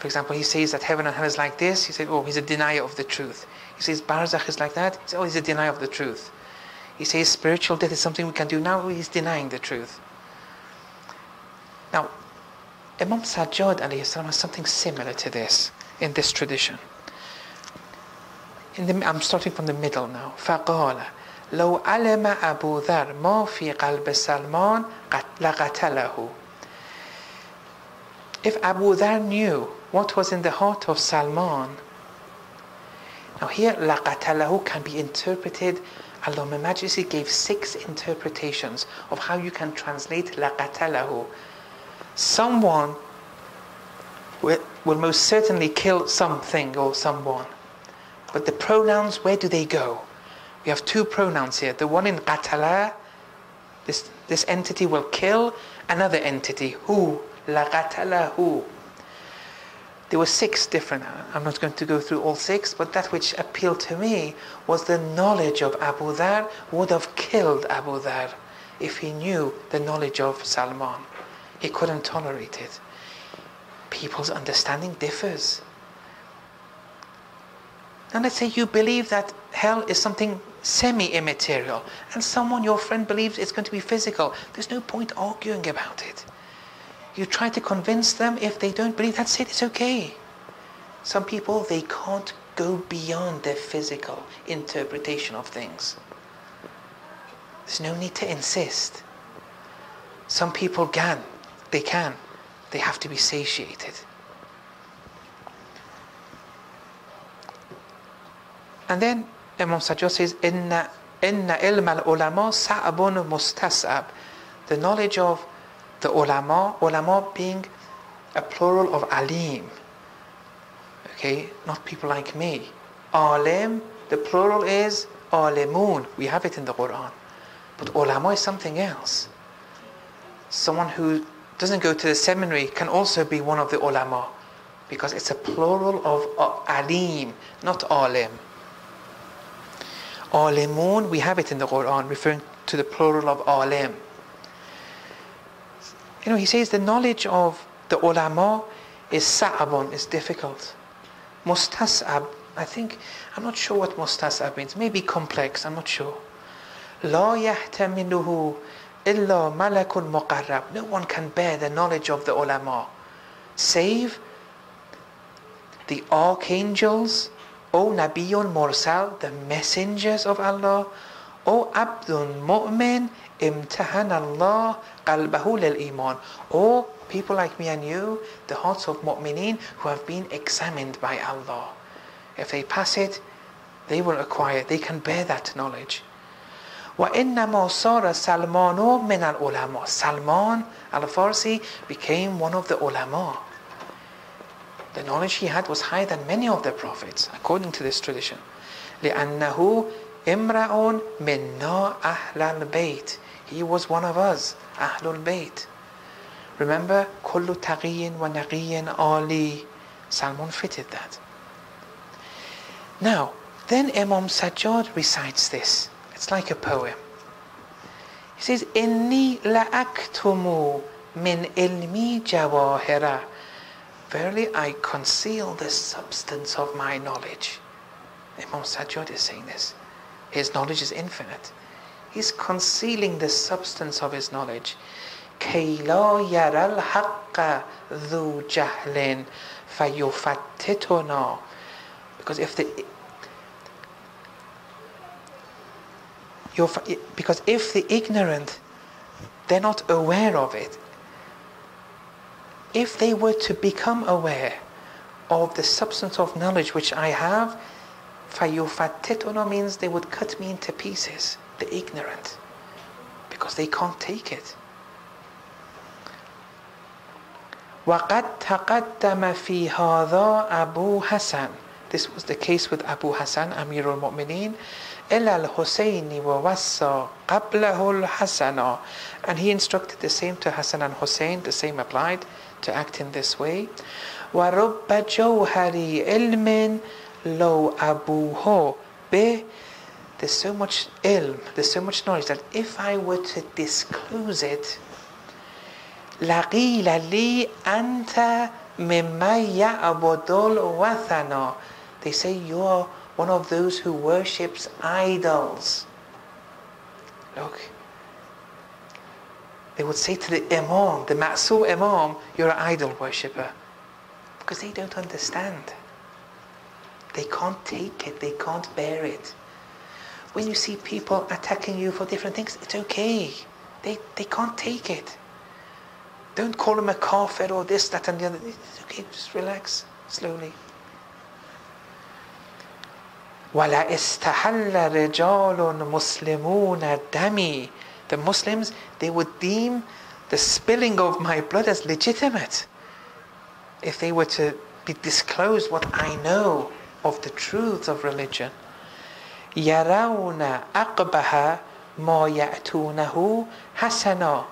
For example, he says that heaven and hell is like this. He said, oh, he's a denier of the truth. He says barzakh is like that. He says, oh, he's a denier of the truth. He says spiritual death is something we can do now. He's denying the truth. Now, Imam Sajjad alayhi has something similar to this in this tradition. In the, I'm starting from the middle now. فقال لو علم أبو ذر ما في قلب سلمان لقتله If Abu Dhar knew what was in the heart of Salman. Now here, لَقَتَلَهُ can be interpreted, Allama Majlisi gave six interpretations of how you can translate لَقَتَلَهُ. Someone will, most certainly kill something or someone. But the pronouns, where do they go? We have two pronouns here. The one in qatala, this, this entity will kill another entity, who, لَقَتَلَهُ. There were six different, I'm not going to go through all six, but that which appealed to me was the knowledge of Abu Dhar would have killed Abu Dhar if he knew the knowledge of Salman. He couldn't tolerate it. People's understanding differs. And let's say you believe that hell is something semi-immaterial and someone your friend believes it's going to be physical there's no point arguing about it you try to convince them if they don't believe that's it it's okay. Some people they can't go beyond their physical interpretation of things. There's no need to insist. Some people can they can. They have to be satiated. And then Imam Sajjad says, Inna, inna ilm al ulama sa'abun mustasab. The knowledge of the ulama, ulama being a plural of alim. Okay, not people like me. Alim, the plural is alimun. We have it in the Quran. But ulama is something else. Someone who doesn't go to the seminary can also be one of the ulama because it's a plural of alim, not alim. Alimun, we have it in the Quran referring to the plural of alim. You know, he says the knowledge of the ulama is sa'abun, is difficult. Mustas'ab, I think, I'm not sure what mustas'ab means. Maybe complex, I'm not sure. La yahtamiluhu illa malakun muqarrab. No one can bear the knowledge of the ulama save the archangels O Nabiyun Mursal, the messengers of Allah, O Abdun Mu'min, Imtahan Allah qalbahu lil iman. O people like me and you, the hearts of mu'mineen who have been examined by Allah. If they pass it, they will acquire, they can bear that knowledge. وإنما صار سلمان من العلماء Salman al-Farsi became one of the ulama the knowledge he had was higher than many of the prophets, according to this tradition. لأنه امرأ منا أهل البيت. he was one of us, Ahlul Bayt. Remember, Kullu Taqiyin wa Naqiyin Ali. Salman fitted that. Now, then Imam Sajjad recites this. It's like a poem. He says, Inni la'aktumu min ilmi jawahira. Verily I conceal the substance of my knowledge. Imam Sajjad is saying this. His knowledge is infinite. He's concealing the substance of his knowledge. كي لا يرى الحق ذو جهل فيفتتنا because if the because if the ignorant they're not aware of it if they were to become aware of the substance of knowledge which I have, fayufatituna means they would cut me into pieces, the ignorant, because they can't take it. وقد تقدم في هذا أبو حسن This was the case with Abu Hassan, Amir al-Mu'mineen. إلى الحسين ووصى قبله الحسن And he instructed the same to Hassan and Hussein, the same applied to act in this way. وَرُبَّ جَوْهَرِ عِلْمٍ لَوْ أَبُوهُ به There's so much ilm, there's so much knowledge that if I were to disclose it, لَقِيلَ لِي أَنْتَ مِمَّنْ يَعْبُدُ الْوَثَنَ They say you are one of those who worships idols. Look, they would say to the imam, the ma'sum imam, you're an idol worshipper. Because they don't understand. They can't take it, they can't bear it. When you see people attacking you for different things, it's okay. They, they can't take it. Don't call them a kafir or this, that and the other. It's okay, just relax slowly. وَلَا إِسْتَحَلَّ رِجَالٌ مُسْلِمُونَ دَمِي The Muslims, they would deem the spilling of my blood as legitimate. If they were to be disclosed what I know of the truth of religion. يَرَوْنَ أَقْبَهَ مَا يَأْتُونَهُ حَسَنًا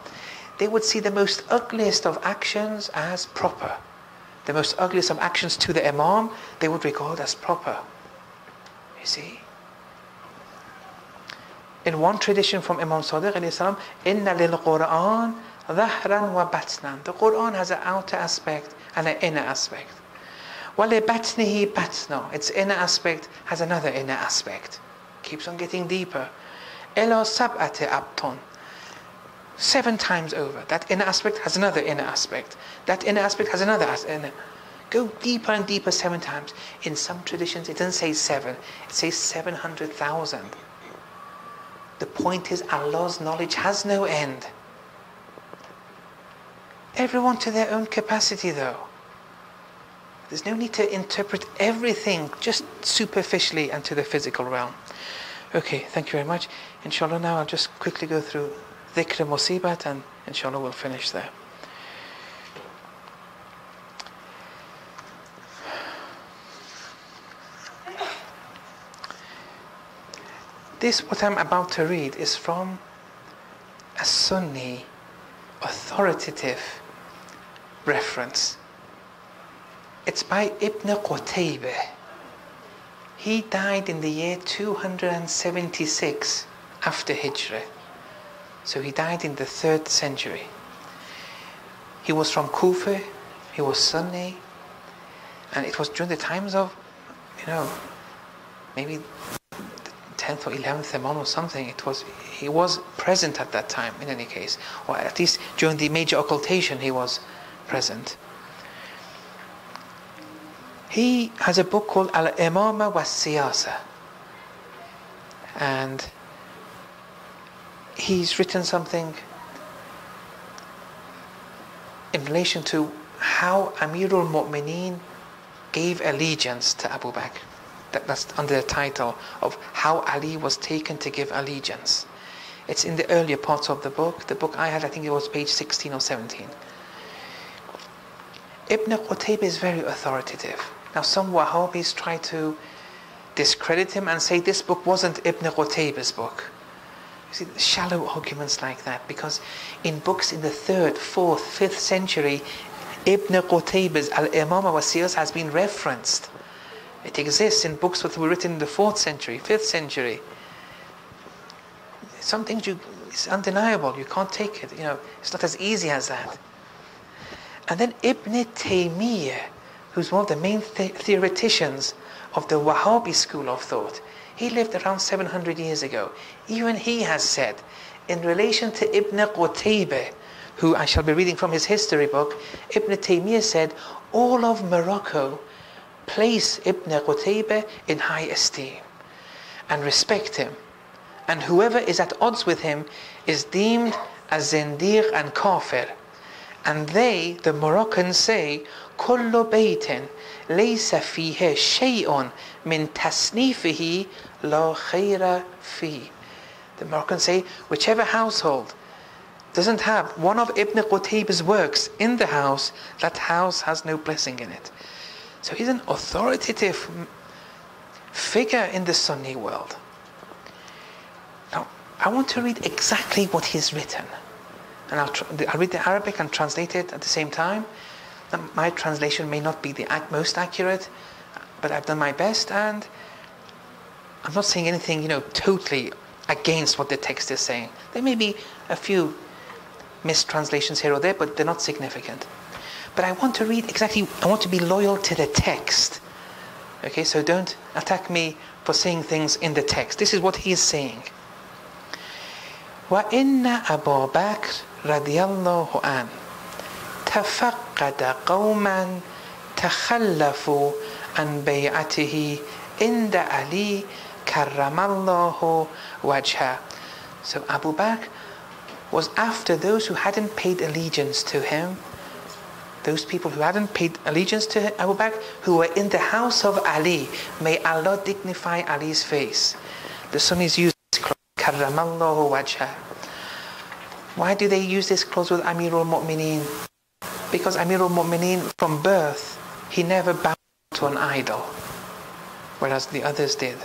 They would see the most ugliest of actions as proper. The most ugliest of actions to the Imam, they would regard as proper. You see? In one tradition from Imam Sadiq salam, Inna lil Quran dhahran wa batnan. The Quran has an outer aspect and an inner aspect. وَلِبَتْنِهِ batna. Its inner aspect has another inner aspect. keeps on getting deeper. Elo sab'ate abton. Seven times over. That inner aspect has another inner aspect. That inner aspect has another inner. Go deeper and deeper seven times. In some traditions, it doesn't say seven. It says 700,000. The point is Allah's knowledge has no end. Everyone to their own capacity though. There's no need to interpret everything just superficially and to the physical realm. Okay, thank you very much. Inshallah, now I'll just quickly go through dhikr musibat and inshallah we'll finish there. This, what I'm about to read, is from a Sunni authoritative reference. It's by Ibn Qutaybah. He died in the year 276 after Hijrah. So he died in the third century. He was from Kufa, he was Sunni, and it was during the times of, you know, maybe 10th or 11th Imam or something. It was he was present at that time in any case, or at least during the major occultation he was present. He has a book called Al Imama wa Siyasa, and he's written something in relation to how Amirul Mu'mineen gave allegiance to Abu Bakr. That, that's under the title of How Ali Was Taken to Give Allegiance. It's in the earlier parts of the book. The book I had, I think it was page 16 or 17. Ibn Qutayb is very authoritative. Now, some Wahhabis try to discredit him and say this book wasn't Ibn Qutayb's book. You see, shallow arguments like that because in books in the 3rd, 4th, 5th century, Ibn Qutayb's Al-Imam wa Siyas has been referenced. It exists in books that were written in the 4th century, 5th century. Some things you, it's undeniable. You can't take it. You know, it's not as easy as that. And then Ibn Taymiyyah, who's one of the main th- theoreticians of the Wahhabi school of thought, he lived around 700 years ago. Even he has said, in relation to Ibn Qutaybah, who I shall be reading from his history book, Ibn Taymiyyah said, all of Morocco place Ibn Qutaybah in high esteem and respect him. And whoever is at odds with him is deemed as zindiq and kafir. And they, the Moroccans, say, كل بيت ليس فيه شيء من تصنيفه لا خير فيه. The Moroccans say, whichever household doesn't have one of Ibn Qutaybah's works in the house, that house has no blessing in it. So he's an authoritative figure in the Sunni world. Now, I want to read exactly what he's written. And I'll, I'll read the Arabic and translate it at the same time. My translation may not be the most accurate, but I've done my best and I'm not saying anything, you know, totally against what the text is saying. There may be a few mistranslations here or there, but they're not significant. But I want to read exactly, I want to be loyal to the text. Okay, so don't attack me for saying things in the text. This is what he is saying. وإن أبا بكر رضي الله عنه تفقد قوما تخلفوا عن بيعته عند علي كرم الله وجهه So Abu Bakr was after those who hadn't paid allegiance to him those people who hadn't paid allegiance to Abu Bakr, who were in the house of Ali. May Allah dignify Ali's face. The Sunnis use this cloth, Karramallahu wajha. Why do they use this clothes with Amirul Mu'mineen? Because Amirul Mu'mineen, from birth, he never bowed to an idol, whereas the others did.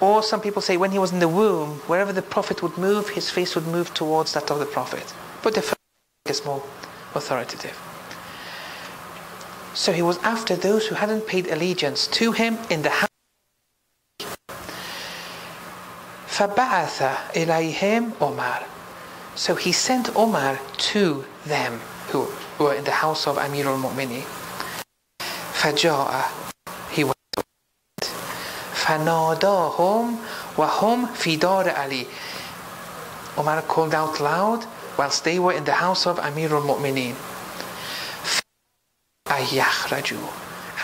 Or some people say when he was in the womb, wherever the Prophet would move, his face would move towards that of the Prophet. But the first is more authoritative. So he was after those who hadn't paid allegiance to him in the house. فبعث إليهم Omar. So he sent Omar to them who were in the house of Amir al-Mu'minin. فجاء he went فناداهم وهم في دار Ali. Omar called out loud whilst they were in the house of Amir al-Mu'minin. أَيَخْرَجُوا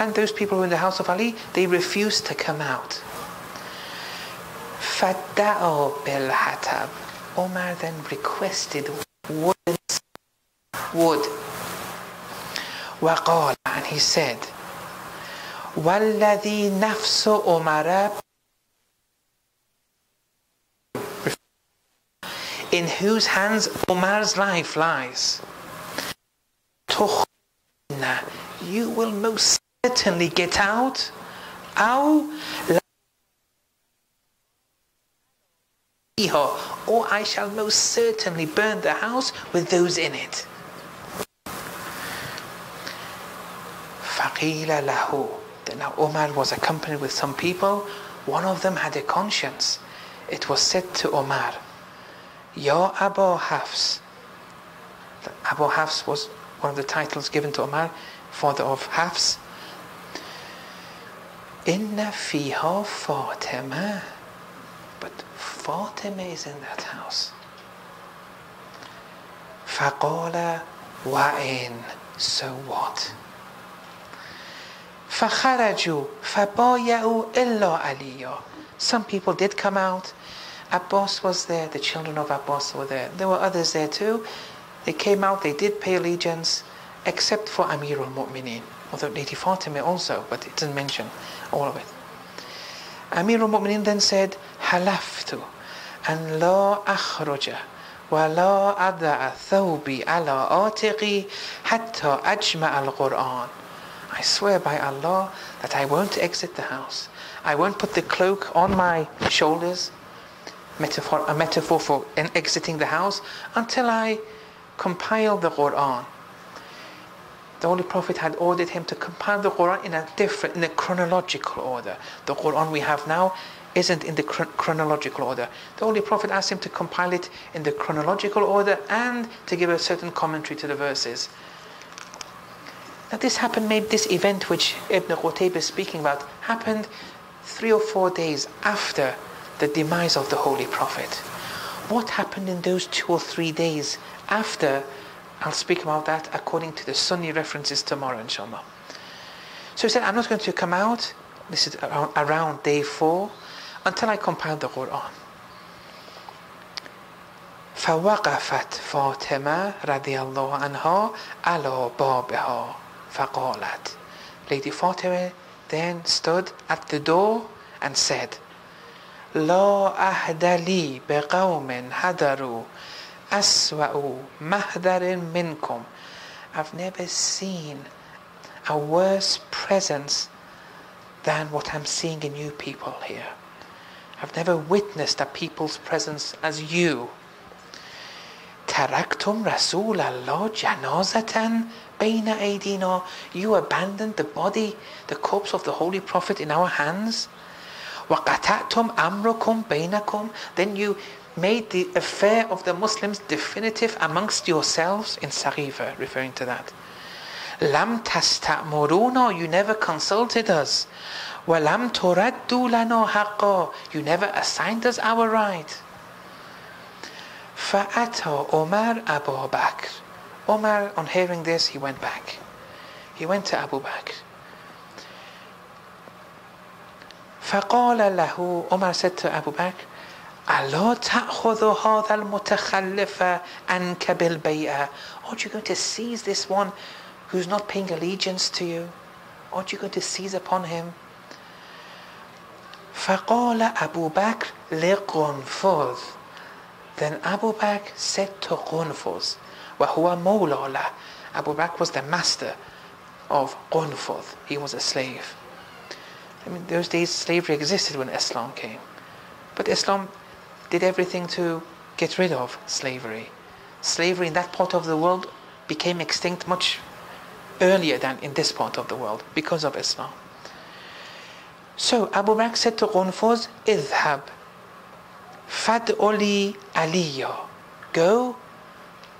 And those people who were in the house of Ali, they refused to come out. فَدَّعَوْا بِالْحَتَبِ Omar then requested wood. wood. وقال and he said والذي نفس عمر in whose hands Omar's life lies you will most certainly get out. أو or I shall most certainly burn the house with those in it. فقيل له Now Omar was accompanied with some people. One of them had a conscience. It was said to Omar, Ya Abu Hafs. Abu Hafs was one of the titles given to Omar, father of Hafs. Inna fiha Fatima. But Fatima is in that house. فقال وإن so what فخرجوا فبايعوا إلا عليا some people did come out Abbas was there the children of Abbas were there there were others there too they came out, they did pay allegiance, except for Amir al-Mu'mineen. Although Lady Fatima also, but it doesn't mention all of it. Amir al-Mu'mineen then said, حلفت أن لا أخرج ولا أضع ثوبي على آتقي حتى أجمع القرآن. I swear by Allah that I won't exit the house. I won't put the cloak on my shoulders, metaphor, a metaphor for exiting the house, until I compile the Quran. The Holy Prophet had ordered him to compile the Quran in a different, in a chronological order. The Quran we have now isn't in the chronological order. The Holy Prophet asked him to compile it in the chronological order and to give a certain commentary to the verses. Now this happened, maybe this event which Ibn Qutayb is speaking about happened three or four days after the demise of the Holy Prophet. What happened in those two or three days after, I'll speak about that according to the Sunni references tomorrow, inshallah. So he said, I'm not going to come out, this is around, around day four, until I compile the Quran. فوقفت فاطمة رضي الله عنها على بابها فقالت Lady Fatima then stood at the door and said لا أهد لي بقوم حضروا أسوأ مهدر منكم I've never seen a worse presence than what I'm seeing in you people here. I've never witnessed a people's presence as you. Taraktum Rasul Allah janazatan baina aydina. You abandoned the body, the corpse of the Holy Prophet in our hands. Waqatatum أَمْرُكُمْ بَيْنَكُمْ Then you made the affair of the Muslims definitive amongst yourselves in Saqifa, referring to that. Lam tasta moruna. you never consulted us. Walam turaddu lana haqqa, you never assigned us our right. Fa'ata Omar Abu Bakr. Omar, on hearing this, he went back. He went to Abu Bakr. فقال له Omar said to Abu Bakr ألا تأخذ هذا المتخلف عنك بالبيعة Aren't you going to seize this one who's not paying allegiance to you? Aren't you going to seize upon him? فقال أبو بكر لقنفذ Then Abu Bakr said to Qunfuz, وهو مولى له Abu Bakr was the master of Qunfuz. He was a slave. I mean, those days slavery existed when Islam came. But Islam did everything to get rid of slavery. Slavery in that part of the world became extinct much earlier than in this part of the world because of Islam. So Abu Bakr said to Qunfuz, اذهب فادعلي عليا Go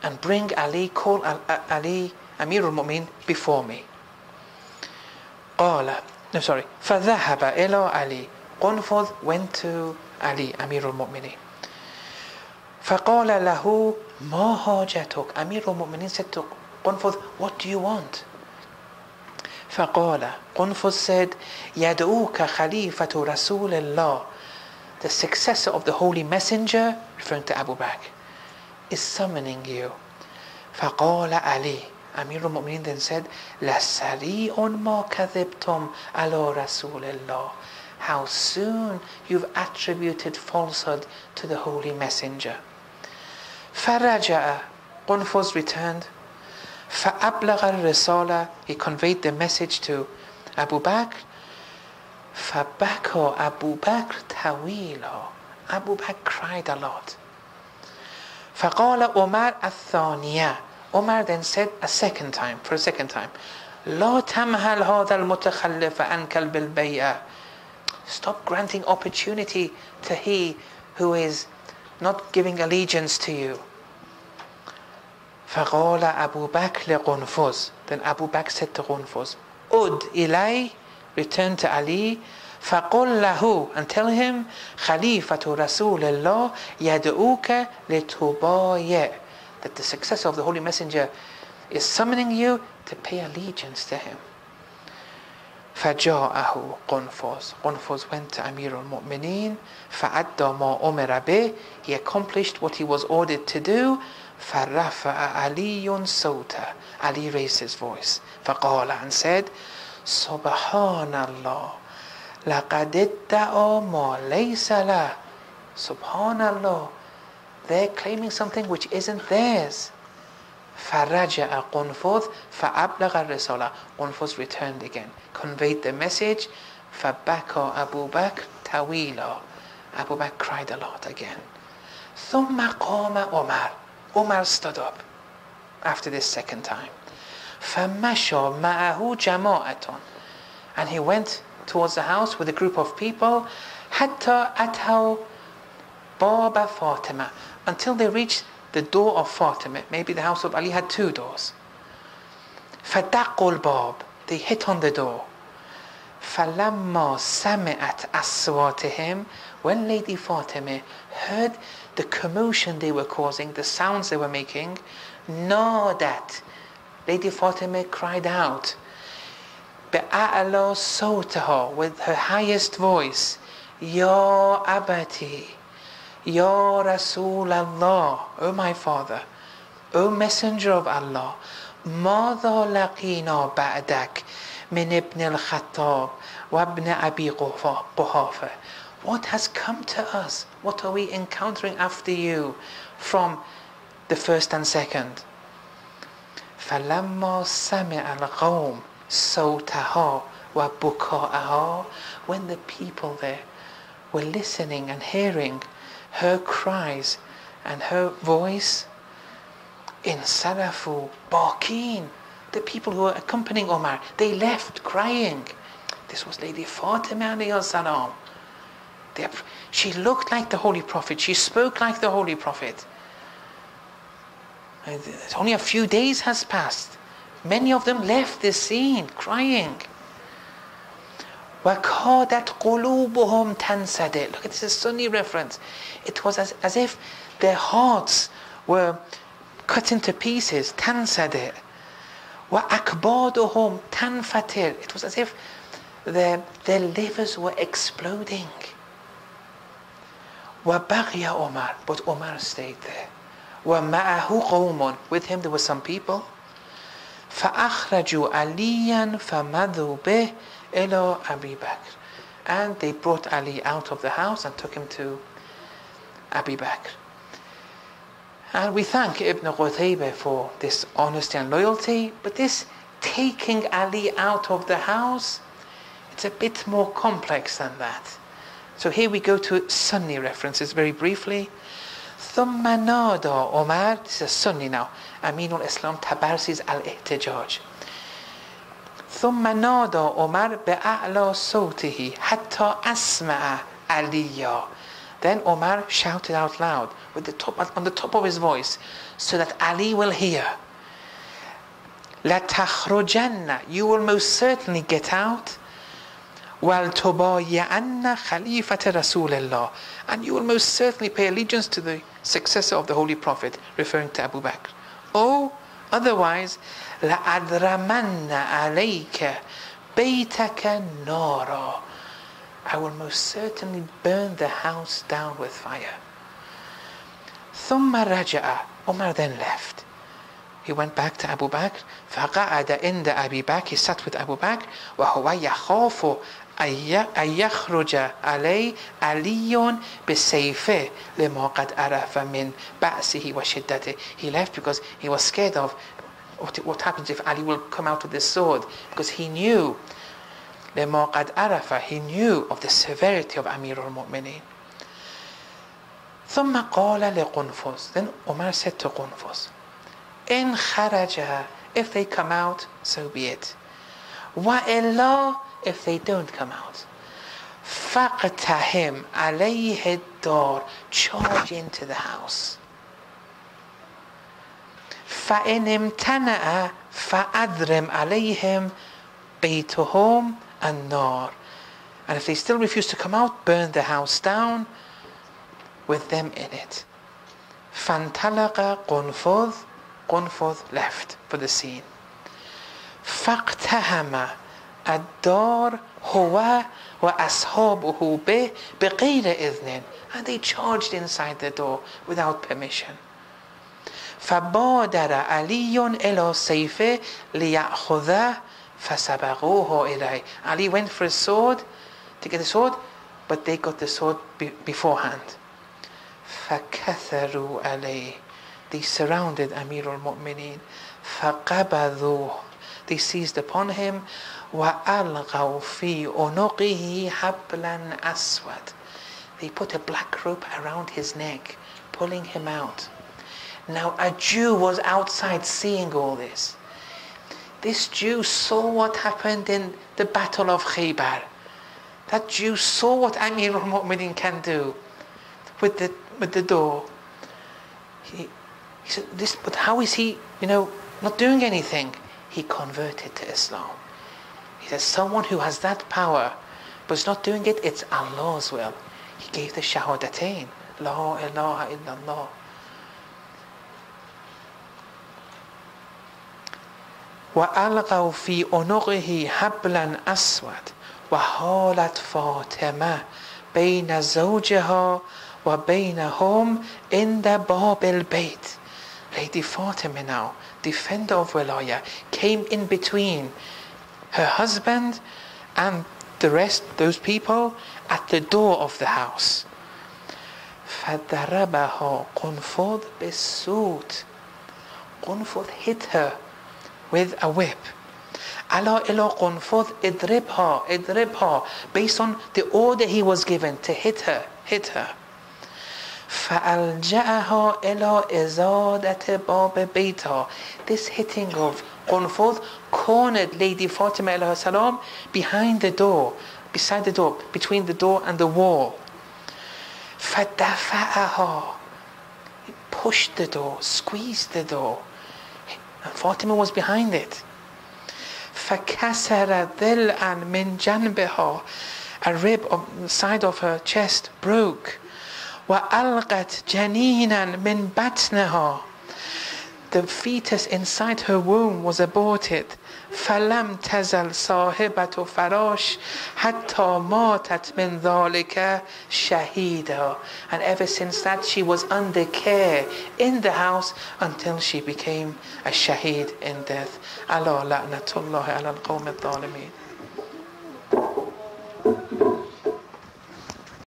and bring Ali, call Ali, Amir al-Mu'min before me. قال no sorry فذهب إلى علي Qunfuz went to Ali Amir al-Mu'minin فقال له ما حاجتك Amir al-Mu'minin said to Qunfuz what do you want فقال Qunfuz said يدعوك خليفة رسول الله the successor of the holy messenger referring to Abu Bakr is summoning you فقال علي Amir al-Mu'minin then said, لَسَرِيءٌ مَا كَذِبْتُمْ عَلَى رَسُولِ اللَّهِ How soon you've attributed falsehood to the Holy Messenger. فَرَجَعَ Qunfuz returned. فَأَبْلَغَ الرِّسَالَةِ He conveyed the message to Abu Bakr. فَبَكَى Abu Bakr تَوِيلًا Abu Bakr cried a lot. فقال عمر الثانية Omar then said a second time, for a second time, لا تمهل هذا المتخلف عنك بالبيع Stop granting opportunity to he who is not giving allegiance to you. فقال أبو بكر لقنفذ Then Abu Bakr said to Qunfuz, Ud ilay, return to Ali, فقل له and tell him خليفة رسول الله يدعوك لتبايع that the successor of the Holy Messenger is summoning you to pay allegiance to him. فجاءه قنفذ قنفذ went to Amir al-Mu'mineen فأدى ما أمر به he accomplished what he was ordered to do فرفع علي صوته Ali raised his voice فقال and said سبحان الله لقد ادعى ما ليس له سبحان الله they're claiming something which isn't theirs. فرجع قنفذ فأبلغ الرسالة قنفذ returned again conveyed the message فبكى أبو بكر طويلا Abu Bakr cried a lot again ثم قام عمر Umar stood up after this second time فمشى معه جماعة and he went towards the house with a group of people حتى أتوا باب فاطمة until they reached the door of Fatima. Maybe the house of Ali had two doors. فَدَقُوا الْبَابِ They hit on the door. فَلَمَّا سَمِعَتْ أَصْوَاتِهِمْ When Lady Fatima heard the commotion they were causing, the sounds they were making, that Lady Fatima cried out بأعلى صوتها with her highest voice يا أبتي Ya Rasulallah, O my father, O Messenger of Allah, ماذا لقينا بعدك من ابن الخطاب وابن أبي قحافة What has come to us? What are we encountering after you from the first and second? فلما سمع القوم صوتها وبكاءها When the people there were listening and hearing her cries and her voice in Sarafu, Bakin, the people who were accompanying Omar, they left crying. This was Lady Fatima salam. She looked like the Holy Prophet. She spoke like the Holy Prophet. Only a few days has passed. Many of them left the scene crying. وَكَادَتْ قُلُوبُهُمْ تَنْسَدِرْ Look at this is Sunni reference. It was as, as if their hearts were cut into pieces. تَنْسَدِرْ وَأَكْبَادُهُمْ تَنْفَتِرْ It was as if their, their livers were exploding. وَبَغْيَ Omar But Omar stayed there. وَمَعَهُ قَوْمٌ With him there were some people. فَأَخْرَجُوا عَلِيًّا فَمَذُوا بِهِ إلى Abi Bakr. And they brought Ali out of the house and took him to Abi Bakr. And we thank Ibn Qutayba for this honesty and loyalty, but this taking Ali out of the house, it's a bit more complex than that. So here we go to Sunni references very briefly. ثم نادى عمر this is a Sunni now أمين الإسلام تبرسيز الاحتجاج ثم نادى عمر بأعلى صوته حتى أسمع عليا Then Omar shouted out loud with the top, on the top of his voice so that Ali will hear. لَتَخْرُجَنَّ You will most certainly get out. وَالْتُبَايَعَنَّ خَلِيفَةَ رَسُولِ اللَّهِ And you will most certainly pay allegiance to the successor of the Holy Prophet, referring to Abu Bakr. Or otherwise, لَأَدْرَمَنَّ عَلَيْكَ بَيْتَكَ نَارًا I will most certainly burn the house down with fire. ثم رجع Umar then left. He went back to Abu Bakr. فقعد عند أبي بكر He sat with Abu Bakr وهو يخاف أن يخرج علي علي بسيفه لما قد عرف من بأسه وشدته. He left because he was scared of what, what happens if Ali will come out with this sword because he knew لما قد عرف he knew of the severity of Amir al-Mu'mineen ثم قال لقنفذ then Umar said to Qunfuz إن خرج if they come out so be it وإلا if they don't come out فقتهم عليه الدار charge into the house فإن امتنع فأدرم عليهم بيتهم النار and if they still refuse to come out burn the house down with them in it فانطلق قنفذ قنفذ left for the scene فاقتهم الدار هو وأصحابه به بغير إذن and they charged inside the door without permission فبادر علي إلى سيفه ليأخذه فسبقوه إليه Ali went for his sword to get the sword but they got the sword be- beforehand فكثروا عليه they surrounded Amir al-Mu'mineen فقبضوه they seized upon him وألغوا في عنقه حبلا أسود they put a black rope around his neck pulling him out now a Jew was outside seeing all this. This Jew saw what happened in the battle of Khaybar. That Jew saw what Amir al-Mu'minin can do with the, with the door. He, he said, this, but how is he, you know, not doing anything? He converted to Islam. He says, someone who has that power but is not doing it, it's Allah's will. He gave the shahadatain. La ilaha illallah. وألقوا في عنقه حبلا أسود وحالت فاطمة بين زوجها وبينهم عند باب البيت Lady Fatima now, defender of Wilaya, came in between her husband and the rest, those people, at the door of the house. فضربها قنفذ بالسوت قنفذ hit her with a whip. Allah ila qunfud idribha, idribha, based on the order he was given to hit her, hit her. فَأَلْجَأَهَا إِلَىٰ إِزَادَةِ بَابِ بَيْتَهَا This hitting of qunfud cornered Lady Fatima salam behind the door, beside the door, between the door and the wall. فَدَفَعَهَا He pushed the door, squeezed the door. And Fatima was behind it. فكسر ضلعا من جنبها a rib on the side of her chest broke وألقت جنينا من بطنها the fetus inside her womb was aborted فلم تزل صاحبة فراش حتى ماتت من ذلك شهيدا and ever since that she was under care in the house until she became a shaheed in death ألا لعنة الله على القوم الظالمين